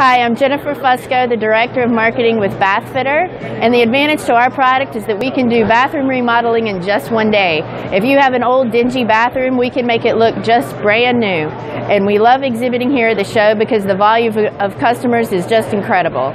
Hi, I'm Jennifer Fusco, the Director of Marketing with Bath Fitter, and the advantage to our product is that we can do bathroom remodeling in just one day. If you have an old dingy bathroom, we can make it look just brand new. And we love exhibiting here at the show because the volume of, customers is just incredible.